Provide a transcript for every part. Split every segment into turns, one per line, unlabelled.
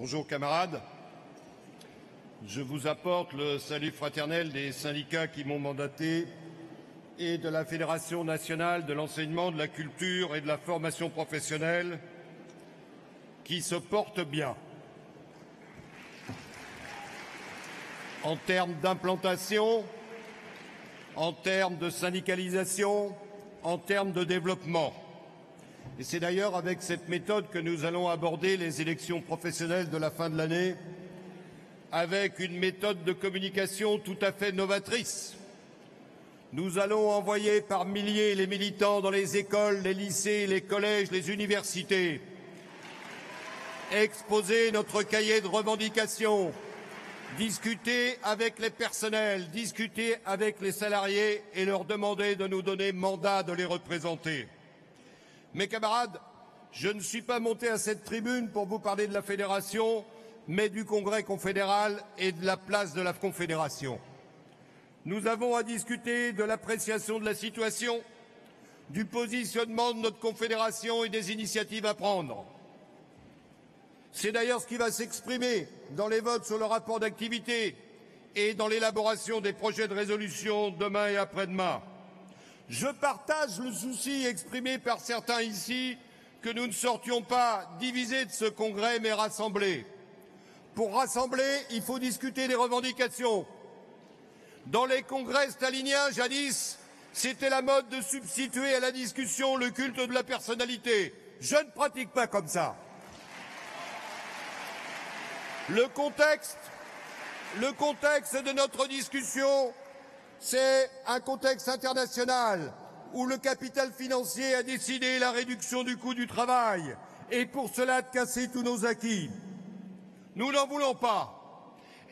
Bonjour camarades. Je vous apporte le salut fraternel des syndicats qui m'ont mandaté et de la Fédération nationale de l'enseignement, de la culture et de la formation professionnelle qui se portent bien. En termes d'implantation, en termes de syndicalisation, en termes de développement. C'est d'ailleurs avec cette méthode que nous allons aborder les élections professionnelles de la fin de l'année, avec une méthode de communication tout à fait novatrice. Nous allons envoyer par milliers les militants dans les écoles, les lycées, les collèges, les universités, exposer notre cahier de revendications, discuter avec les personnels, discuter avec les salariés et leur demander de nous donner mandat de les représenter. Mes camarades, je ne suis pas monté à cette tribune pour vous parler de la fédération, mais du Congrès confédéral et de la place de la Confédération. Nous avons à discuter de l'appréciation de la situation, du positionnement de notre Confédération et des initiatives à prendre. C'est d'ailleurs ce qui va s'exprimer dans les votes sur le rapport d'activité et dans l'élaboration des projets de résolution demain et après-demain. Je partage le souci exprimé par certains ici que nous ne sortions pas divisés de ce congrès mais rassemblés. Pour rassembler, il faut discuter des revendications. Dans les congrès staliniens, jadis, c'était la mode de substituer à la discussion le culte de la personnalité. Je ne pratique pas comme ça. Le contexte, le contexte de notre discussion c'est un contexte international où le capital financier a décidé la réduction du coût du travail et pour cela de casser tous nos acquis. Nous n'en voulons pas.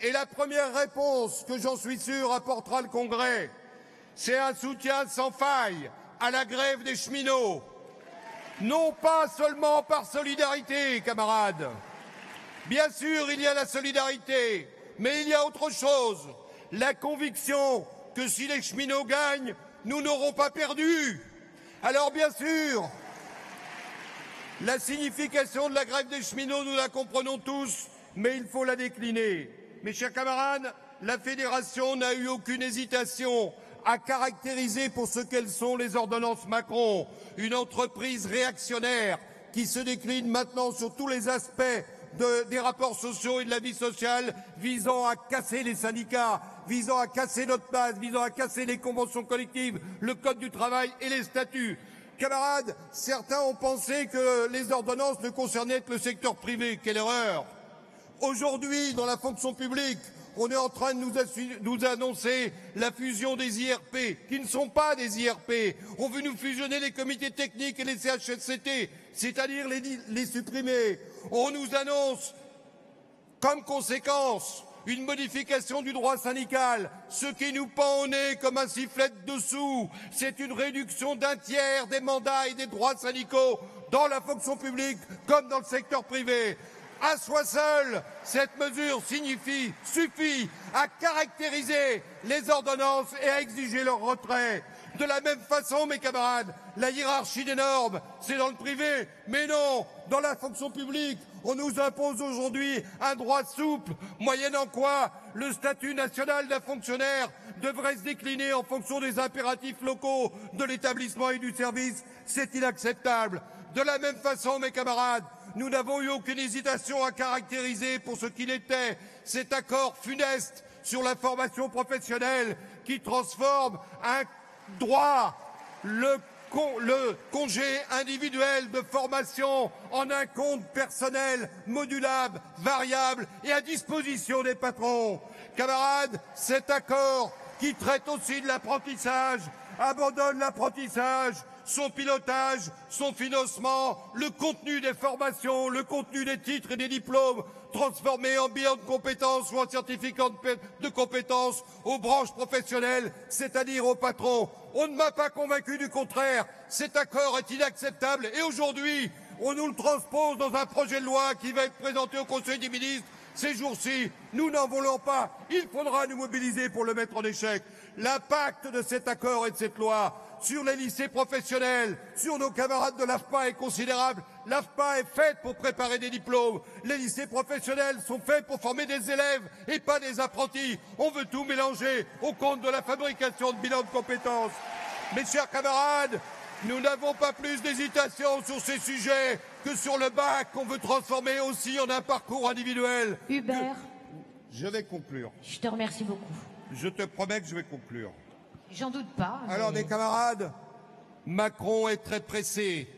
Et la première réponse que j'en suis sûr apportera le Congrès, c'est un soutien sans faille à la grève des cheminots. Non pas seulement par solidarité, camarades. Bien sûr, il y a la solidarité, mais il y a autre chose. La conviction que si les cheminots gagnent, nous n'aurons pas perdu. Alors bien sûr, la signification de la grève des cheminots, nous la comprenons tous, mais il faut la décliner. Mes chers camarades, la Fédération n'a eu aucune hésitation à caractériser pour ce qu'elles sont les ordonnances Macron, une entreprise réactionnaire qui se décline maintenant sur tous les aspects des rapports sociaux et de la vie sociale visant à casser les syndicats, visant à casser notre base, visant à casser les conventions collectives, le code du travail et les statuts. Camarades, certains ont pensé que les ordonnances ne concernaient que le secteur privé. Quelle erreur Aujourd'hui, dans la fonction publique, on est en train de nous, annoncer la fusion des IRP, qui ne sont pas des IRP. On veut nous fusionner les comités techniques et les CHSCT, c'est-à-dire les, les supprimer. On nous annonce comme conséquence une modification du droit syndical. Ce qui nous pend au nez comme un sifflet dessous, c'est une réduction d'un tiers des mandats et des droits syndicaux dans la fonction publique comme dans le secteur privé. À soi seul, cette mesure suffit à caractériser les ordonnances et à exiger leur retrait. De la même façon, mes camarades, la hiérarchie des normes, c'est dans le privé, mais non, dans la fonction publique, on nous impose aujourd'hui un droit souple, moyennant quoi le statut national d'un fonctionnaire devrait se décliner en fonction des impératifs locaux de l'établissement et du service. C'est inacceptable. De la même façon, mes camarades, nous n'avons eu aucune hésitation à caractériser pour ce qu'il était cet accord funeste sur la formation professionnelle qui transforme un droit, le congé individuel de formation en un compte personnel modulable, variable et à disposition des patrons. Camarades, cet accord qui traite aussi de l'apprentissage abandonne l'apprentissage, son pilotage, son financement, le contenu des formations, le contenu des titres et des diplômes transformés en bilan de compétences ou en certificat de compétences aux branches professionnelles, c'est-à-dire aux patrons. On ne m'a pas convaincu du contraire. Cet accord est inacceptable et aujourd'hui, on nous le transpose dans un projet de loi qui va être présenté au Conseil des ministres ces jours-ci. Nous n'en voulons pas. Il faudra nous mobiliser pour le mettre en échec. L'impact de cet accord et de cette loi sur les lycées professionnels, sur nos camarades de l'AFPA est considérable. L'AFPA est faite pour préparer des diplômes. Les lycées professionnels sont faits pour former des élèves et pas des apprentis. On veut tout mélanger au compte de la fabrication de bilans de compétences. Mes chers camarades, nous n'avons pas plus d'hésitation sur ces sujets que sur le bac qu'on veut transformer aussi en un parcours individuel.
Hubert,
Je vais conclure.
je te remercie beaucoup.
Je te promets que je vais conclure.
J'en doute pas. mais-
Alors mes camarades, Macron est très pressé.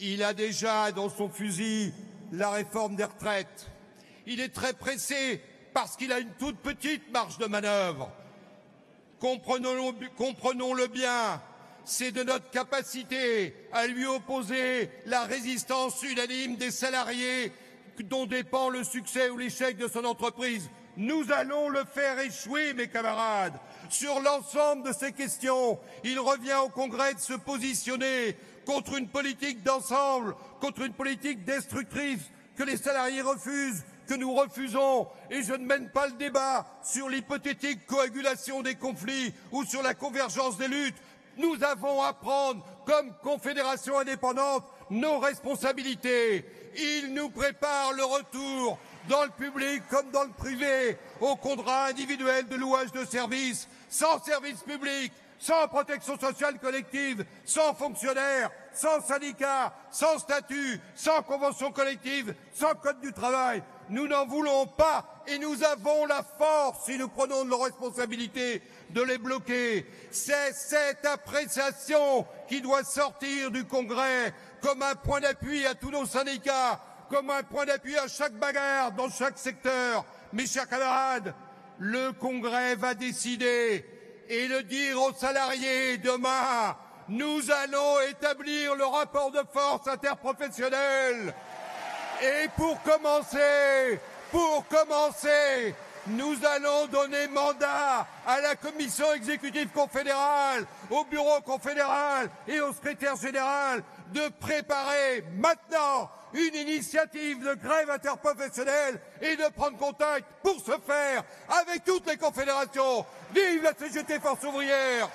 Il a déjà dans son fusil la réforme des retraites. Il est très pressé parce qu'il a une toute petite marge de manœuvre. Comprenons-le comprenons-le bien, c'est de notre capacité à lui opposer la résistance unanime des salariés dont dépend le succès ou l'échec de son entreprise. Nous allons le faire échouer, mes camarades. Sur l'ensemble de ces questions, il revient au Congrès de se positionner contre une politique d'ensemble, contre une politique destructrice que les salariés refusent, que nous refusons. Et je ne mène pas le débat sur l'hypothétique coagulation des conflits ou sur la convergence des luttes. Nous avons à prendre, comme confédération indépendante, nos responsabilités. Il nous prépare le retour, dans le public comme dans le privé, au contrat individuel de louage de services, sans service public, sans protection sociale collective, sans fonctionnaires, sans syndicats, sans statut, sans convention collective, sans code du travail. Nous n'en voulons pas et nous avons la force, si nous prenons nos responsabilités, de les bloquer. C'est cette appréciation qui doit sortir du Congrès comme un point d'appui à tous nos syndicats, comme un point d'appui à chaque bagarre dans chaque secteur. Mes chers camarades, le Congrès va décider et le dire aux salariés demain. Nous allons établir le rapport de force interprofessionnel. Et pour commencer, pour commencer, nous allons donner mandat à la commission exécutive confédérale, au bureau confédéral et au secrétaire général de préparer maintenant une initiative de grève interprofessionnelle et de prendre contact pour ce faire avec toutes les confédérations. Vive la CGT Force ouvrière